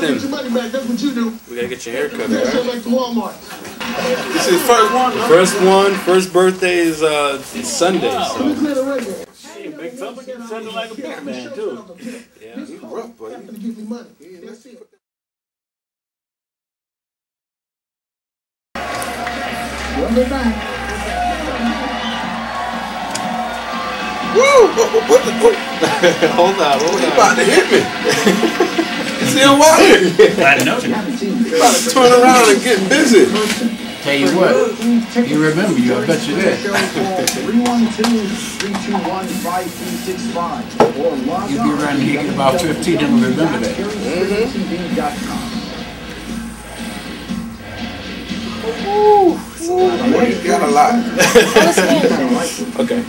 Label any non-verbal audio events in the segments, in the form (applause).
Get Get your them. money back. That's what you do. We gotta get your hair cut, Get that shit alright? back to Walmart. This is first one. no? First one, first birthday is uh Sunday, Let me so clear the record. Hey, big fella, sounded like a big man, too. yeah. He's rough, buddy. Gonna give me money. That's it. Run it back. Woo! What, what, what, what, (laughs) hold on, hold he on. about to hit me. (laughs) you see him walking? I know. About to turn around and get busy. Tell you what, you remember you, I bet you did. 312-321-5365 or log You'll be on around here in about 15 and remember that. www.carriestraighttv.com. Boy, you got a lot. Okay.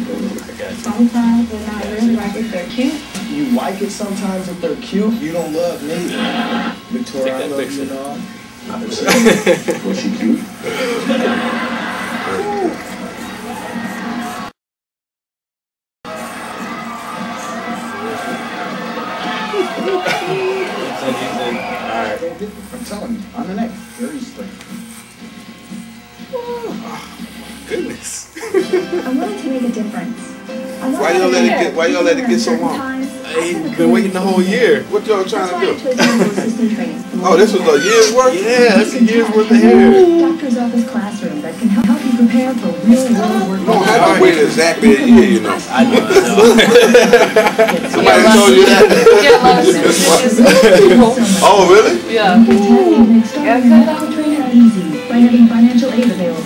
Sometimes they're not really like if they're cute. You like it sometimes if they're cute. You don't love me. Victoria, I Take that love picture. you, dog. (laughs) Was she cute? Alright. I'm telling you, on the neck, very straight. Goodness. I'm willing to make a difference. I want Why y'all to let it care. get- why y'all let it get so Certain long? Times, I've been waiting the whole year. What y'all trying to do? chose medical assistant training. Oh, this was a year's worth? Yeah, that's a year's worth of hair. Doctor's office classroom that can help you prepare for real world work. You don't have to wait exactly a year, you know. I know, I (laughs) know. Somebody told you that? (laughs) Oh, really? Yeah. Make starting a medical trainer easy by having financial aid available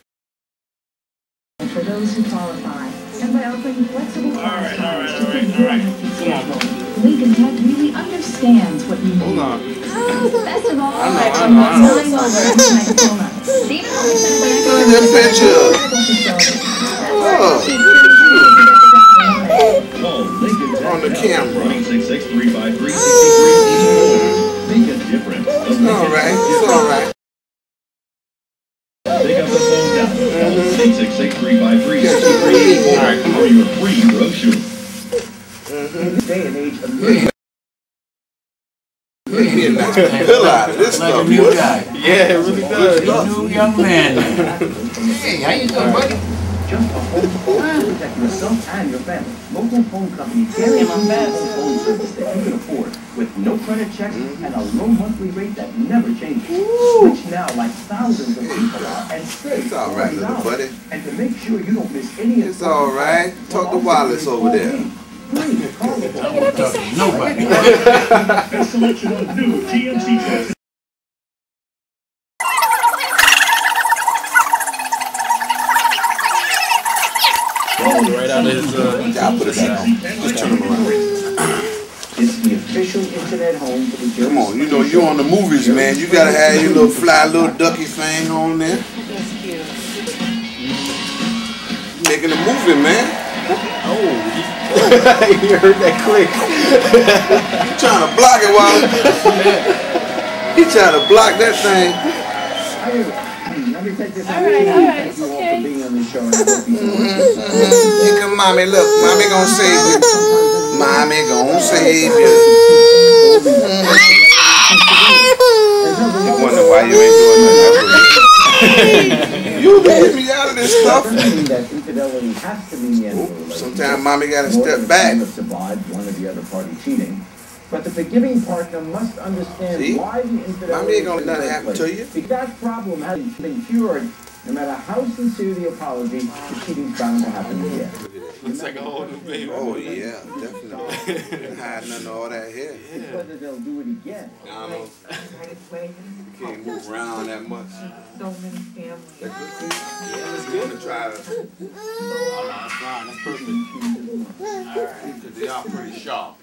for those who qualify, and by offering flexible class times to fit your hectic schedule. Lincoln Tech really understands what you need. Hold on. Oh, best of all, I know, I I'm know, I know. nine over my diploma. Stephen only says that Look at that picture. Call Lincoln Tech On the camera. 866-353-6364. Make a difference. It's all right. It's all right. Pick up the phone now. Call 866-353-6364 All right, come for your free brochure. This day and age, a million me a this Like a new boy. guy. Yeah, it really does. New young man. Hey, how you doing, buddy? just a home phone yourself and your family. Local phone companies guarantee my best. phone service that you can afford with no credit checks and a low monthly rate that never changes. Switch now like thousands of people are and save It's all right, little buddy. And to make sure you don't miss any of It's all right. Talk to Wallace over there. Talk selection of new trucks. Right out of his uh I'll put it on. Just turn him around. It's the official internet home for the Jersey Come on, you know you're on the movies, man. You gotta have your little fly little ducky thing on there. Making a movie, man. Oh, (laughs) you heard that click. You trying to block it, Wallace? he trying to block that thing. Let me take this All right, all right, it's you all okay. for being the show. and I hope you enjoy it. Look at mommy, look, mommy gonna save you. Mommy gonna save you. You that has to mean the end of a Oop, relationship. Sometimes mommy gotta step back. it survive one or the other party cheating. But the forgiving partner must understand See? why the infidelity Mommy ain't gonna is let in nothing happen to you. Because that problem hasn't been cured, no matter how sincere the apology, the cheating's bound to happen again. (laughs) Looks like a whole new baby. Oh yeah, definitely. Hiding under all that hair. It's whether they'll do it again. I don't know. You can't move around that much. So many families. Yeah, you wanna try to, Oh, no, that's fine. That's perfect. cause they are pretty sharp.